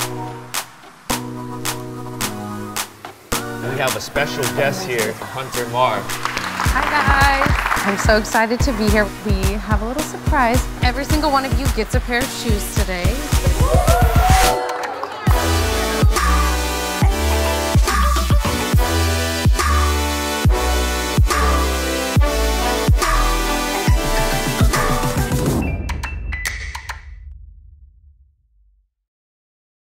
We have a special guest here, Hunter Marr. Hi guys. I'm so excited to be here. We have a little surprise. Every single one of you gets a pair of shoes today.